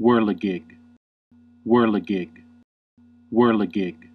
whirligig, whirligig, whirligig.